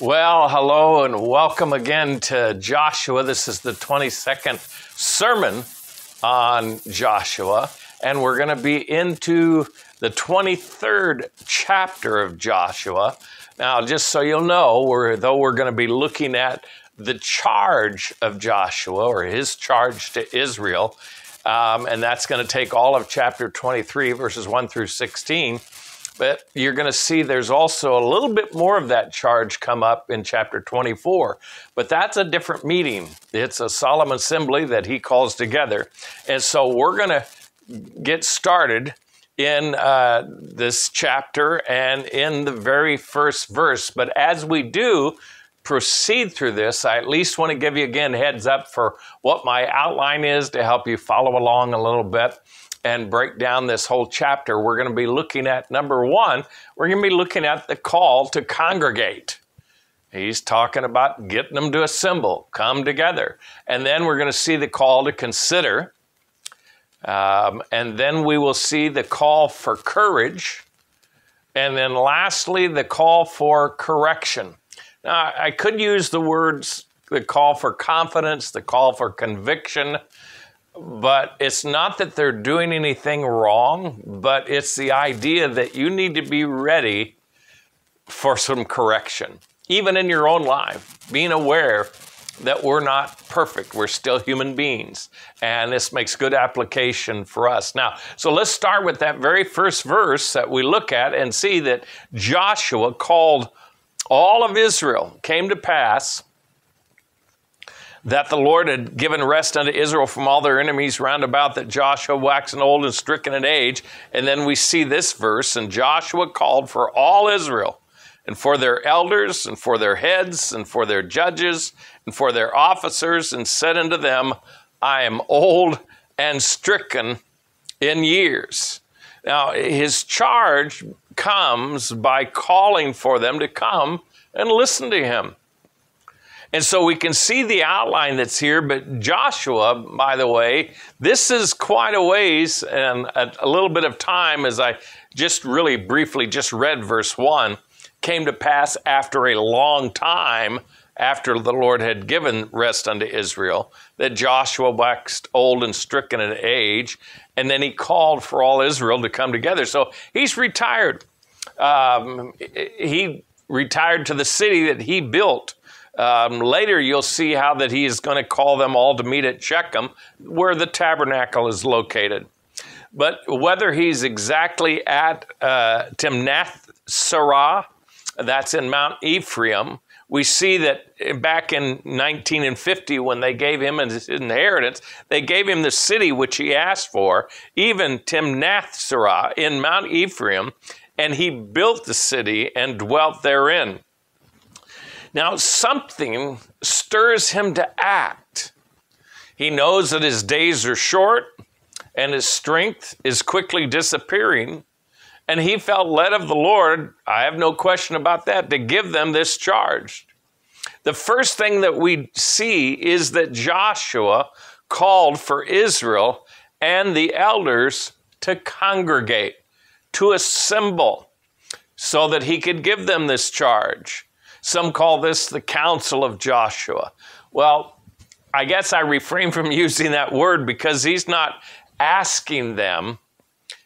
Well, hello and welcome again to Joshua. This is the 22nd sermon on Joshua, and we're going to be into the 23rd chapter of Joshua. Now, just so you'll know, we're, though we're going to be looking at the charge of Joshua or his charge to Israel, um, and that's going to take all of chapter 23, verses 1 through 16 but you're going to see there's also a little bit more of that charge come up in chapter 24. But that's a different meeting. It's a solemn assembly that he calls together. And so we're going to get started in uh, this chapter and in the very first verse. But as we do, proceed through this, I at least want to give you again heads up for what my outline is to help you follow along a little bit and break down this whole chapter, we're going to be looking at number one, we're going to be looking at the call to congregate. He's talking about getting them to assemble, come together. And then we're going to see the call to consider. Um, and then we will see the call for courage. And then lastly, the call for correction. Now, I could use the words the call for confidence, the call for conviction, but it's not that they're doing anything wrong, but it's the idea that you need to be ready for some correction, even in your own life, being aware that we're not perfect. We're still human beings. And this makes good application for us. Now, so let's start with that very first verse that we look at and see that Joshua called all of Israel, came to pass that the Lord had given rest unto Israel from all their enemies round about, that Joshua waxen old and stricken in age. And then we see this verse, and Joshua called for all Israel, and for their elders, and for their heads, and for their judges, and for their officers, and said unto them, I am old and stricken in years. Now, his charge comes by calling for them to come and listen to him. And so we can see the outline that's here, but Joshua, by the way, this is quite a ways and a, a, little bit of time as I just really briefly just read verse 1 came to pass after a long time after the Lord had given rest unto Israel that Joshua waxed old and stricken in age, and then he called for all Israel to come together. So he's retired. Um, he retired to the city that he built um, later, you'll see how that he is going to call them all to meet at Shechem, where the tabernacle is located. But whether he's exactly at uh, Timnath Serah, that's in Mount Ephraim, we see that back in 1950, when they gave him his inheritance, they gave him the city which he asked for, even Timnath Serah in Mount Ephraim, and he built the city and dwelt therein. Now, something stirs him to act. He knows that his days are short and his strength is quickly disappearing. And he felt led of the Lord, I have no question about that, to give them this charge. The first thing that we see is that Joshua called for Israel and the elders to congregate, to assemble, so that he could give them this charge. Some call this the Council of Joshua. Well, I guess I refrain from using that word because he's not asking them,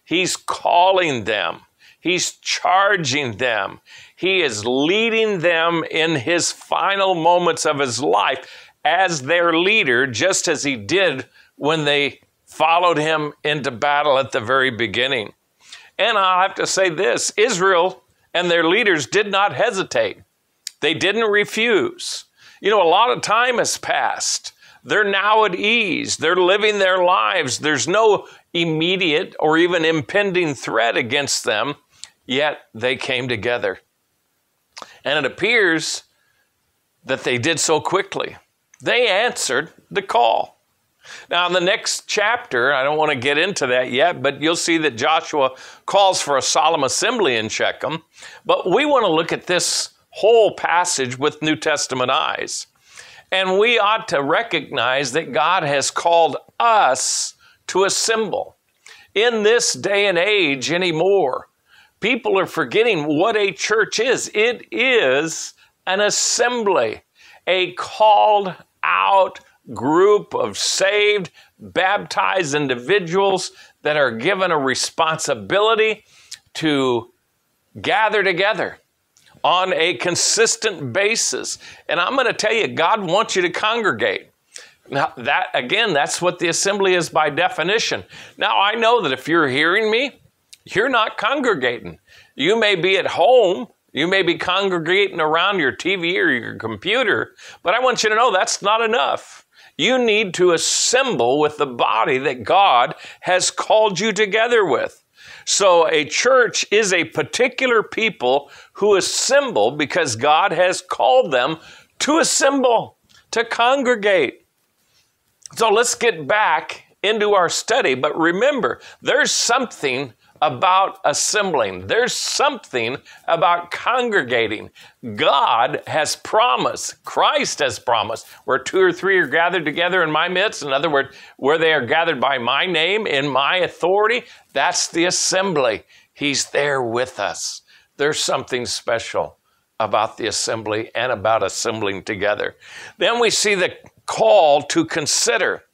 he's calling them, he's charging them, he is leading them in his final moments of his life as their leader, just as he did when they followed him into battle at the very beginning. And I'll have to say this Israel and their leaders did not hesitate. They didn't refuse. You know, a lot of time has passed. They're now at ease. They're living their lives. There's no immediate or even impending threat against them, yet they came together. And it appears that they did so quickly. They answered the call. Now, in the next chapter, I don't want to get into that yet, but you'll see that Joshua calls for a solemn assembly in Shechem. But we want to look at this whole passage with New Testament eyes. And we ought to recognize that God has called us to assemble. In this day and age anymore, people are forgetting what a church is. It is an assembly, a called out group of saved, baptized individuals that are given a responsibility to gather together on a consistent basis. And I'm going to tell you, God wants you to congregate. Now, that again, that's what the assembly is by definition. Now, I know that if you're hearing me, you're not congregating. You may be at home, you may be congregating around your TV or your computer, but I want you to know that's not enough. You need to assemble with the body that God has called you together with. So a church is a particular people who assemble because God has called them to assemble, to congregate. So let's get back into our study. But remember, there's something about assembling. There's something about congregating. God has promised, Christ has promised, where two or three are gathered together in my midst, in other words, where they are gathered by my name, in my authority, that's the assembly. He's there with us. There's something special about the assembly and about assembling together. Then we see the call to consider.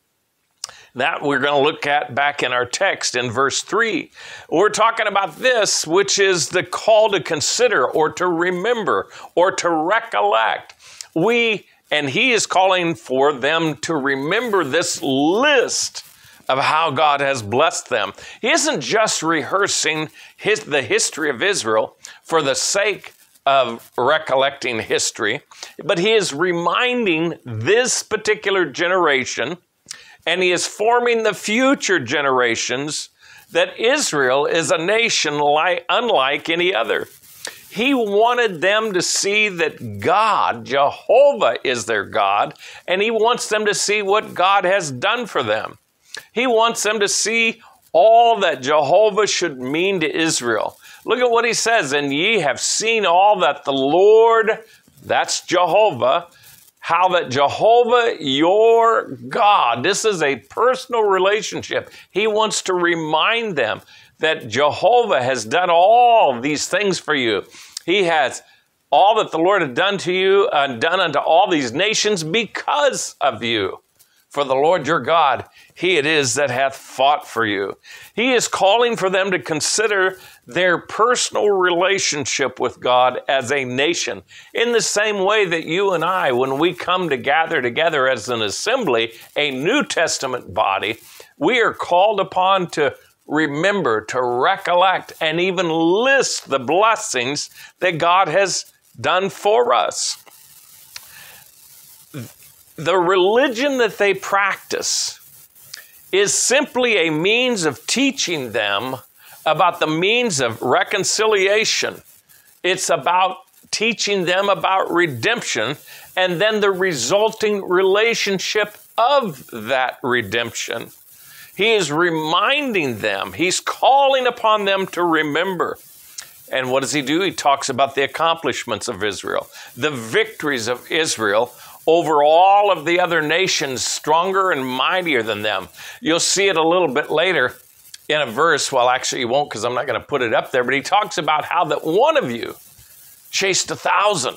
That we're going to look at back in our text in verse 3. We're talking about this, which is the call to consider or to remember or to recollect. We, and he is calling for them to remember this list of how God has blessed them. He isn't just rehearsing his, the history of Israel for the sake of recollecting history, but he is reminding this particular generation and he is forming the future generations that Israel is a nation like, unlike any other. He wanted them to see that God, Jehovah, is their God, and he wants them to see what God has done for them. He wants them to see all that Jehovah should mean to Israel. Look at what he says, and ye have seen all that the Lord, that's Jehovah, how that Jehovah, your God, this is a personal relationship. He wants to remind them that Jehovah has done all these things for you. He has all that the Lord had done to you and done unto all these nations because of you. For the Lord your God, he it is that hath fought for you. He is calling for them to consider their personal relationship with God as a nation. In the same way that you and I, when we come to gather together as an assembly, a New Testament body, we are called upon to remember, to recollect, and even list the blessings that God has done for us the religion that they practice is simply a means of teaching them about the means of reconciliation. It's about teaching them about redemption and then the resulting relationship of that redemption. He is reminding them, he's calling upon them to remember. And what does he do? He talks about the accomplishments of Israel, the victories of Israel over all of the other nations, stronger and mightier than them. You'll see it a little bit later in a verse. Well, actually, he won't because I'm not going to put it up there, but he talks about how that one of you chased a thousand.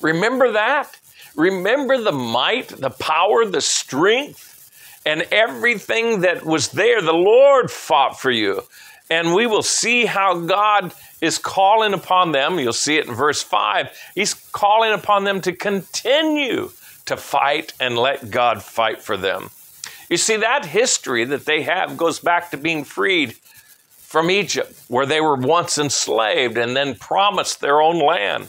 Remember that? Remember the might, the power, the strength, and everything that was there. The Lord fought for you. And we will see how God is calling upon them. You'll see it in verse 5. He's calling upon them to continue to fight and let God fight for them. You see, that history that they have goes back to being freed from Egypt, where they were once enslaved and then promised their own land.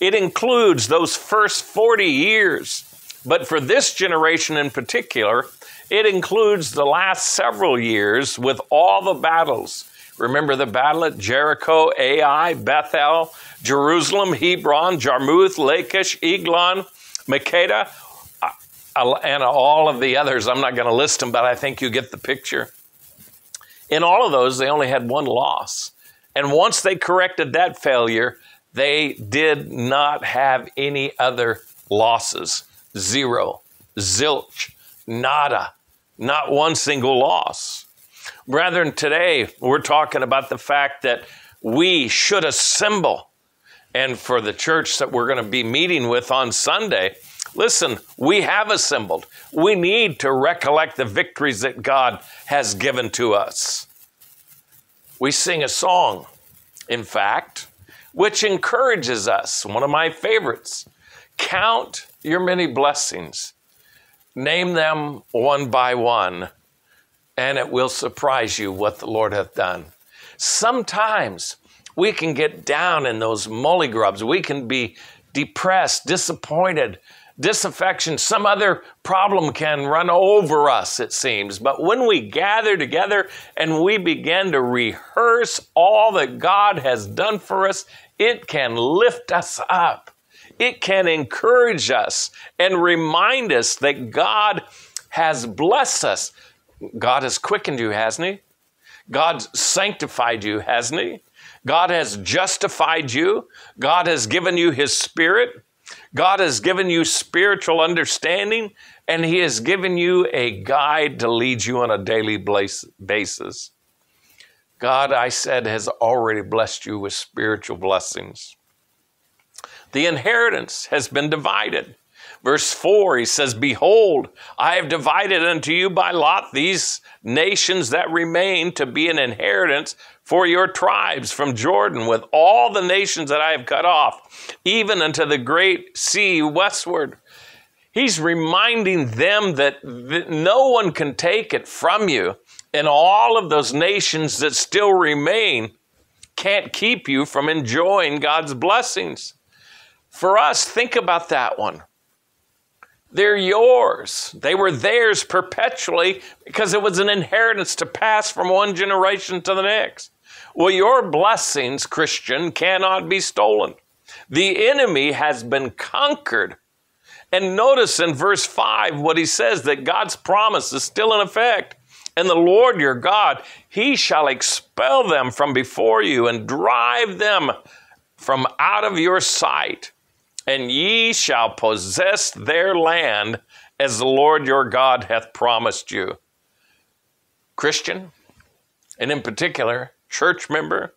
It includes those first 40 years. But for this generation in particular, it includes the last several years with all the battles Remember the battle at Jericho, Ai, Bethel, Jerusalem, Hebron, Jarmuth, Lachish, Eglon, Makkedah, uh, and all of the others. I'm not going to list them, but I think you get the picture. In all of those, they only had one loss. And once they corrected that failure, they did not have any other losses. Zero, zilch, nada, not one single loss. Brethren, today we're talking about the fact that we should assemble. and for the church that we're going to be meeting with on Sunday. Listen, we have assembled. We need to recollect the victories that God has given to us. We sing a song, in fact, which encourages us. One of my favorites. Count your many blessings, name them one by one, and it will surprise you what the Lord hath done. Sometimes we can get down in those molly grubs. We can be depressed, disappointed, disaffection, some other problem can run over us, it seems. But when we gather together and we begin to rehearse all that God has done for us, it can lift us up. It can encourage us and remind us that God has blessed us. God has quickened you, hasn't He? God sanctified you, hasn't He? God has justified you. God has given you His Spirit. God has given you spiritual understanding, and He has given you a guide to lead you on a daily basis. God, I said, has already blessed you with spiritual blessings. The inheritance has been divided. Verse 4, he says, Behold, I have divided unto you by lot these nations that remain to be an inheritance for your tribes from Jordan with all the nations that I have cut off, even unto the great sea westward. He's reminding them that no one can take it from you, and all of those nations that still remain can't keep you from enjoying God's blessings. For us, think about that one. They're yours. They were theirs perpetually because it was an inheritance to pass from one generation to the next. Well, your blessings, Christian, cannot be stolen. The enemy has been conquered. And notice in verse 5 what he says that God's promise is still in effect. And the Lord your God, he shall expel them from before you and drive them from out of your sight and ye shall possess their land as the Lord your God hath promised you. Christian, and in particular, church member,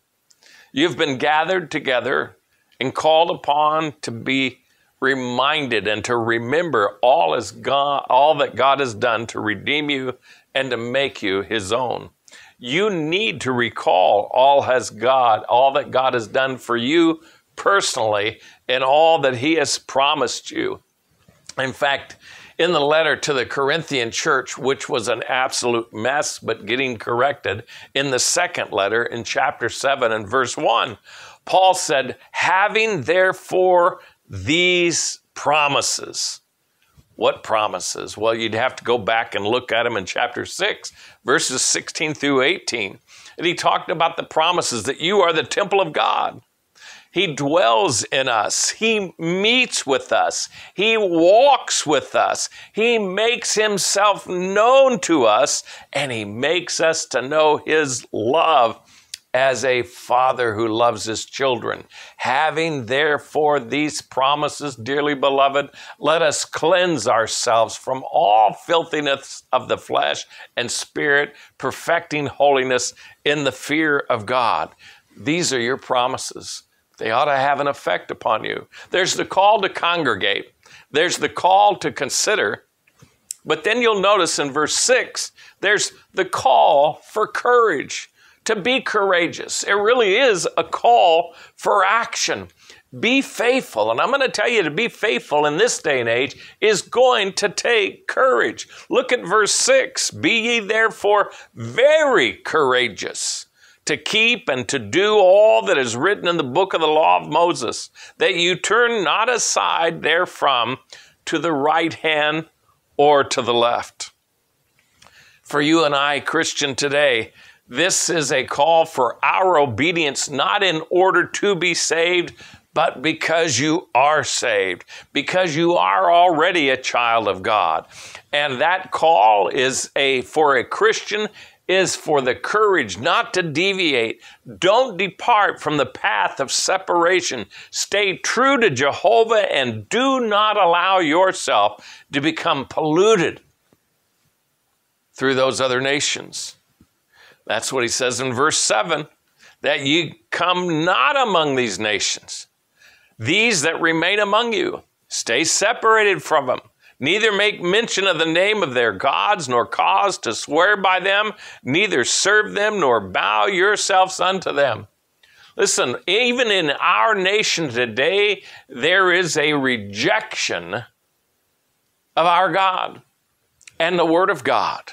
you've been gathered together and called upon to be reminded and to remember all as God, all that God has done to redeem you and to make you his own. You need to recall all has God, all that God has done for you personally and all that He has promised you. In fact, in the letter to the Corinthian church, which was an absolute mess but getting corrected, in the second letter in chapter 7 and verse 1, Paul said, Having therefore these promises. What promises? Well, you'd have to go back and look at them in chapter 6, verses 16 through 18. And he talked about the promises that you are the temple of God he dwells in us. He meets with us. He walks with us. He makes himself known to us, and he makes us to know his love as a father who loves his children. Having therefore these promises, dearly beloved, let us cleanse ourselves from all filthiness of the flesh and spirit, perfecting holiness in the fear of God. These are your promises. They ought to have an effect upon you. There's the call to congregate, there's the call to consider. But then you'll notice in verse 6, there's the call for courage, to be courageous. It really is a call for action. Be faithful. And I'm going to tell you to be faithful in this day and age is going to take courage. Look at verse 6 Be ye therefore very courageous to keep and to do all that is written in the book of the law of Moses, that you turn not aside therefrom to the right hand or to the left. For you and I, Christian, today, this is a call for our obedience, not in order to be saved, but because you are saved, because you are already a child of God. And that call is a for a Christian is for the courage not to deviate. Don't depart from the path of separation. Stay true to Jehovah and do not allow yourself to become polluted through those other nations. That's what he says in verse 7 that ye come not among these nations. these that remain among you. Stay separated from them. Neither make mention of the name of their gods, nor cause to swear by them, neither serve them, nor bow yourselves unto them. Listen, even in our nation today, there is a rejection of our God and the Word of God.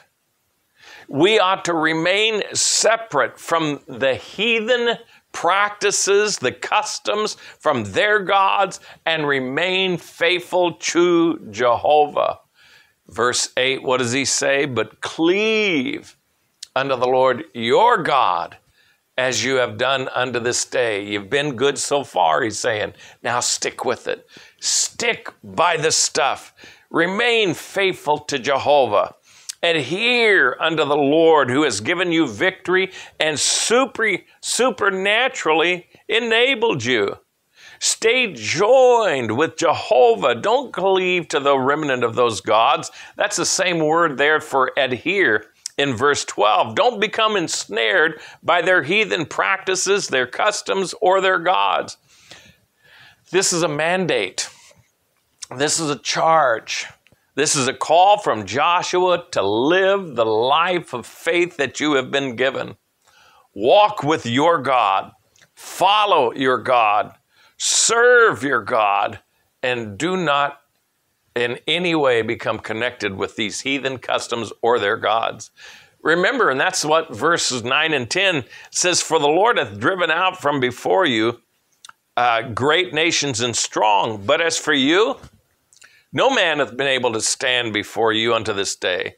We ought to remain separate from the heathen practices, the customs from their gods, and remain faithful to Jehovah. Verse 8, what does he say? But cleave unto the Lord your God as you have done unto this day. You've been good so far, he's saying. Now stick with it. Stick by the stuff. Remain faithful to Jehovah. Adhere unto the Lord who has given you victory and super, supernaturally enabled you. Stay joined with Jehovah. Don't cleave to the remnant of those gods. That's the same word there for adhere in verse 12. Don't become ensnared by their heathen practices, their customs, or their gods. This is a mandate. This is a charge. This is a call from Joshua to live the life of faith that you have been given. Walk with your God, follow your God, serve your God, and do not in any way become connected with these heathen customs or their gods. Remember, and that's what verses 9 and 10 says For the Lord hath driven out from before you uh, great nations and strong, but as for you, no man hath been able to stand before you unto this day.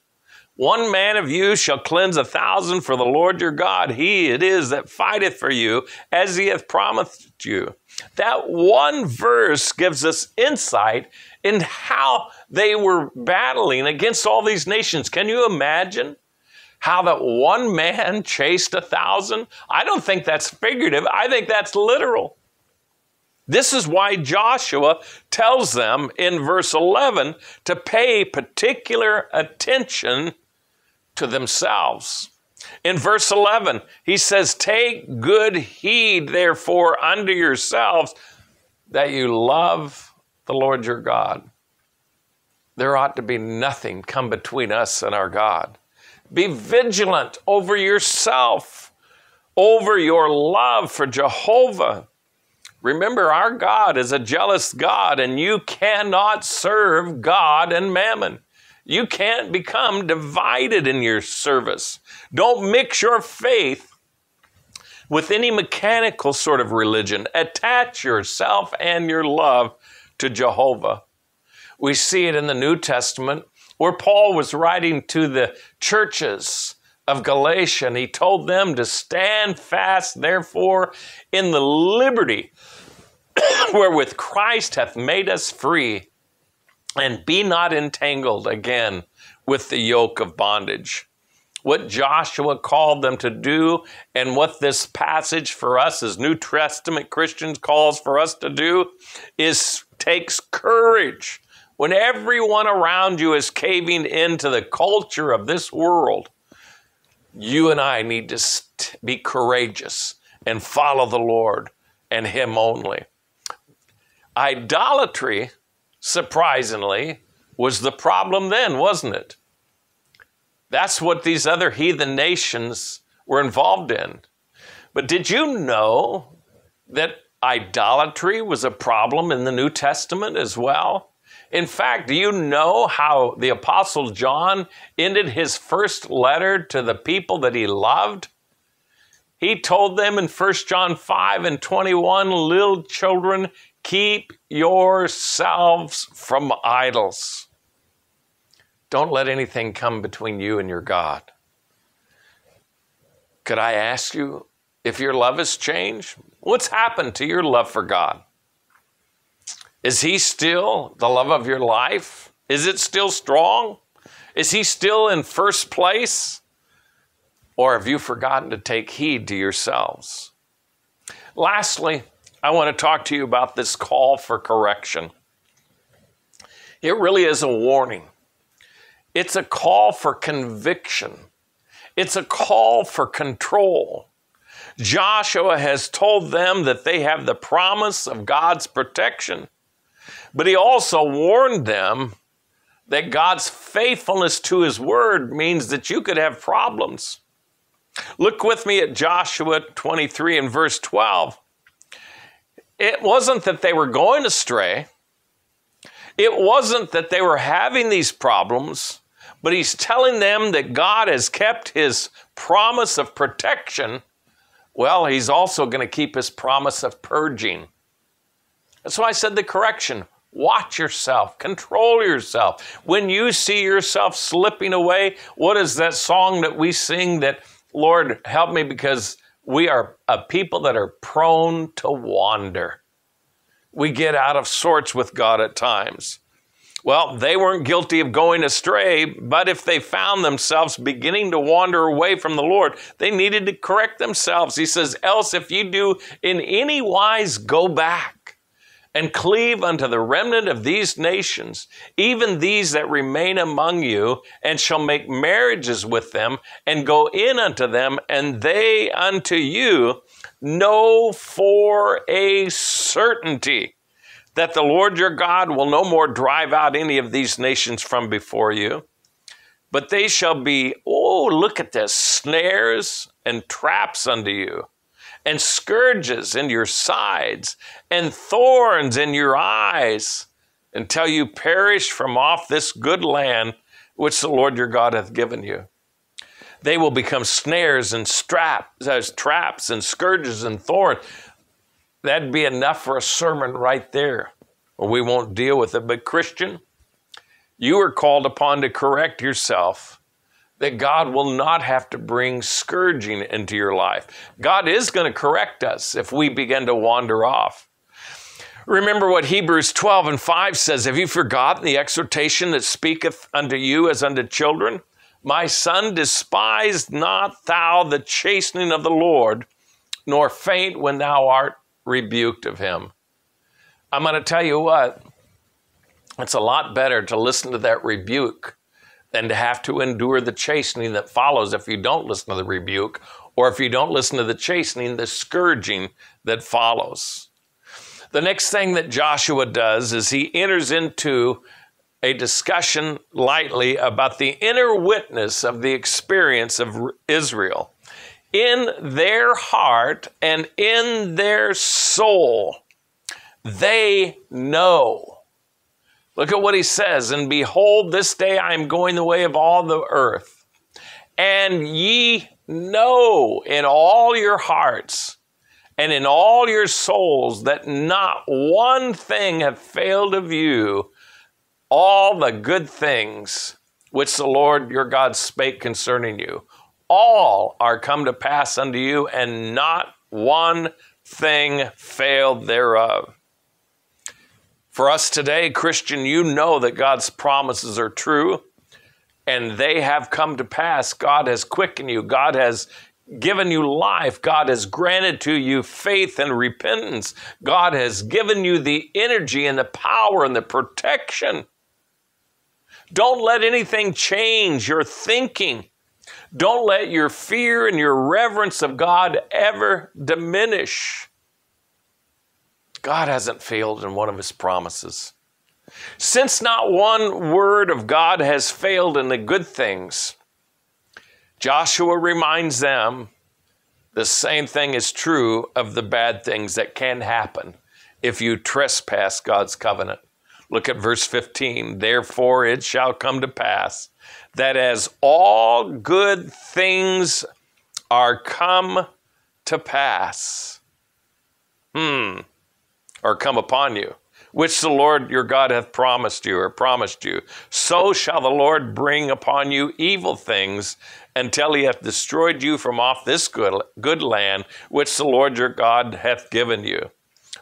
One man of you shall cleanse a thousand for the Lord your God. He it is that fighteth for you, as he hath promised you. That one verse gives us insight in how they were battling against all these nations. Can you imagine how that one man chased a thousand? I don't think that's figurative, I think that's literal. This is why Joshua tells them in verse 11 to pay particular attention to themselves. In verse 11, he says, Take good heed, therefore, unto yourselves that you love the Lord your God. There ought to be nothing come between us and our God. Be vigilant over yourself, over your love for Jehovah. Remember, our God is a jealous God, and you cannot serve God and mammon. You can't become divided in your service. Don't mix your faith with any mechanical sort of religion. Attach yourself and your love to Jehovah. We see it in the New Testament where Paul was writing to the churches of Galatia, and he told them to stand fast, therefore, in the liberty wherewith Christ hath made us free, and be not entangled again with the yoke of bondage. What Joshua called them to do, and what this passage for us as New Testament Christians calls for us to do, is takes courage. When everyone around you is caving into the culture of this world, you and I need to be courageous and follow the Lord and Him only. Idolatry, surprisingly, was the problem then, wasn't it? That's what these other heathen nations were involved in. But did you know that idolatry was a problem in the New Testament as well? In fact, do you know how the Apostle John ended his first letter to the people that he loved? He told them in 1 John 5 and 21 little children, Keep yourselves from idols. Don't let anything come between you and your God. Could I ask you if your love has changed? What's happened to your love for God? Is He still the love of your life? Is it still strong? Is He still in first place? Or have you forgotten to take heed to yourselves? Lastly, I want to talk to you about this call for correction. It really is a warning. It's a call for conviction. It's a call for control. Joshua has told them that they have the promise of God's protection, but he also warned them that God's faithfulness to his word means that you could have problems. Look with me at Joshua 23 and verse 12. It wasn't that they were going astray. It wasn't that they were having these problems, but he's telling them that God has kept his promise of protection. Well, he's also going to keep his promise of purging. That's why I said the correction. Watch yourself, control yourself. When you see yourself slipping away, what is that song that we sing that, Lord, help me because we are a people that are prone to wander. We get out of sorts with God at times. Well, they weren't guilty of going astray, but if they found themselves beginning to wander away from the Lord, they needed to correct themselves. He says, Else, if you do in any wise go back, and cleave unto the remnant of these nations, even these that remain among you, and shall make marriages with them, and go in unto them, and they unto you, know for a certainty that the Lord your God will no more drive out any of these nations from before you. But they shall be, oh, look at this, snares and traps unto you and scourges in your sides, and thorns in your eyes, until you perish from off this good land which the Lord your God hath given you. They will become snares and straps, as traps and scourges and thorns. That'd be enough for a sermon right there. Well, we won't deal with it. But, Christian, you are called upon to correct yourself that God will not have to bring scourging into your life. God is going to correct us if we begin to wander off. Remember what Hebrews 12 and 5 says Have you forgotten the exhortation that speaketh unto you as unto children? My son, despise not thou the chastening of the Lord, nor faint when thou art rebuked of him. I'm going to tell you what, it's a lot better to listen to that rebuke than to have to endure the chastening that follows if you don't listen to the rebuke, or if you don't listen to the chastening, the scourging that follows. The next thing that Joshua does is he enters into a discussion lightly about the inner witness of the experience of Israel. In their heart and in their soul, they know Look at what he says. And behold, this day I am going the way of all the earth. And ye know in all your hearts and in all your souls that not one thing hath failed of you, all the good things which the Lord your God spake concerning you. All are come to pass unto you, and not one thing failed thereof. For us today, Christian, you know that God's promises are true and they have come to pass. God has quickened you, God has given you life, God has granted to you faith and repentance, God has given you the energy and the power and the protection. Don't let anything change your thinking. Don't let your fear and your reverence of God ever diminish. God hasn't failed in one of his promises. Since not one word of God has failed in the good things, Joshua reminds them the same thing is true of the bad things that can happen if you trespass God's covenant. Look at verse 15. Therefore it shall come to pass that as all good things are come to pass. Hmm or come upon you, which the Lord your God hath promised you or promised you. So shall the Lord bring upon you evil things until he hath destroyed you from off this good, good land which the Lord your God hath given you.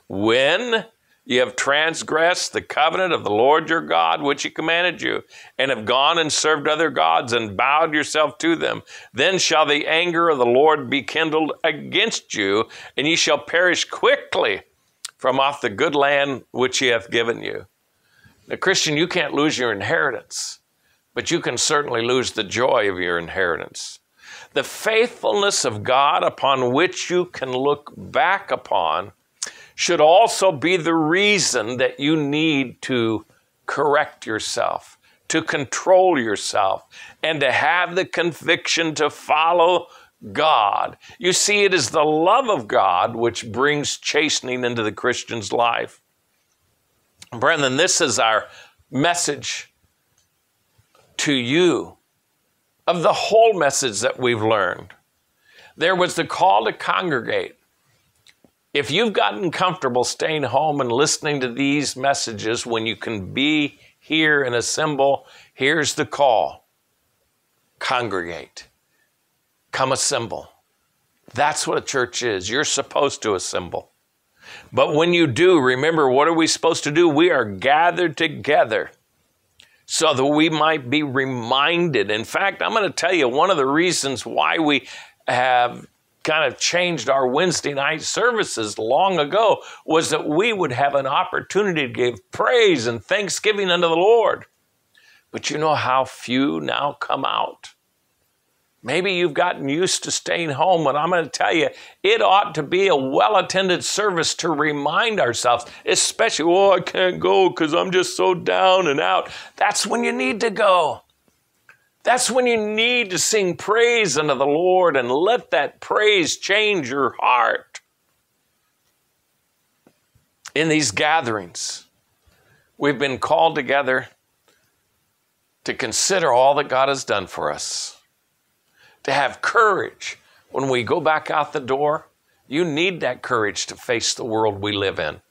When ye have transgressed the covenant of the Lord your God, which he commanded you, and have gone and served other gods and bowed yourself to them. Then shall the anger of the Lord be kindled against you, and ye shall perish quickly from off the good land which he hath given you. Now, Christian, you can't lose your inheritance, but you can certainly lose the joy of your inheritance. The faithfulness of God upon which you can look back upon should also be the reason that you need to correct yourself, to control yourself, and to have the conviction to follow God. You see, it is the love of God which brings chastening into the Christian's life. Brethren, this is our message to you of the whole message that we've learned. There was the call to congregate. If you've gotten comfortable staying home and listening to these messages when you can be here and assemble, here's the call congregate, come assemble. That's what a church is. You're supposed to assemble. But when you do, remember, what are we supposed to do? We are gathered together so that we might be reminded. In fact, I'm going to tell you one of the reasons why we have kind of changed our Wednesday night services long ago was that we would have an opportunity to give praise and thanksgiving unto the Lord. But you know how few now come out? Maybe you've gotten used to staying home, but I'm going to tell you, it ought to be a well attended service to remind ourselves, especially, oh, I can't go because I'm just so down and out. That's when you need to go. That's when you need to sing praise unto the Lord and let that praise change your heart. In these gatherings, we've been called together to consider all that God has done for us to have courage when we go back out the door. You need that courage to face the world we live in.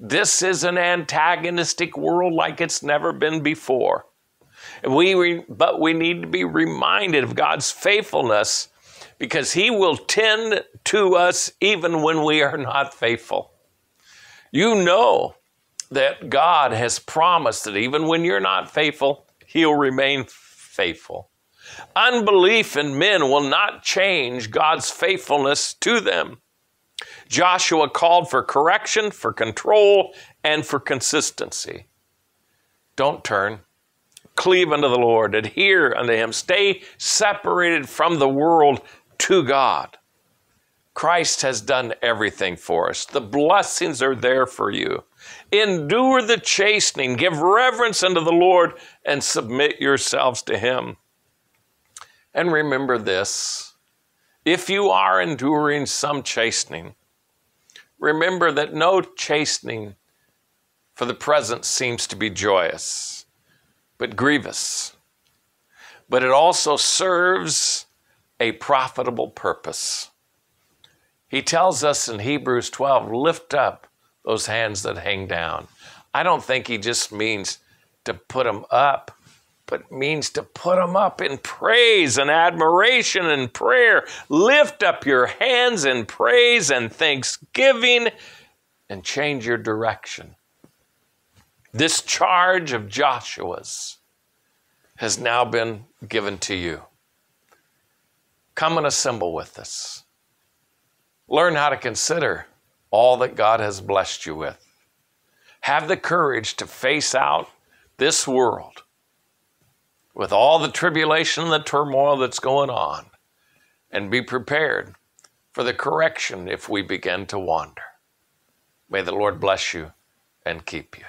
This is an antagonistic world like it's never been before. We, but we need to be reminded of God's faithfulness because He will tend to us even when we are not faithful. You know that God has promised that even when you're not faithful, He'll remain faithful. Unbelief in men will not change God's faithfulness to them. Joshua called for correction, for control, and for consistency. Don't turn. Cleave unto the Lord, adhere unto Him, stay separated from the world to God. Christ has done everything for us. The blessings are there for you. Endure the chastening, give reverence unto the Lord, and submit yourselves to Him. And remember this if you are enduring some chastening, remember that no chastening for the present seems to be joyous, but grievous. But it also serves a profitable purpose. He tells us in Hebrews 12 lift up those hands that hang down. I don't think he just means to put them up but means to put them up in praise and admiration and prayer. Lift up your hands in praise and thanksgiving and change your direction. This charge of Joshua's has now been given to you. Come and assemble with us. Learn how to consider all that God has blessed you with. Have the courage to face out this world with all the tribulation and the turmoil that's going on and be prepared for the correction if we begin to wander. May the Lord bless you and keep you.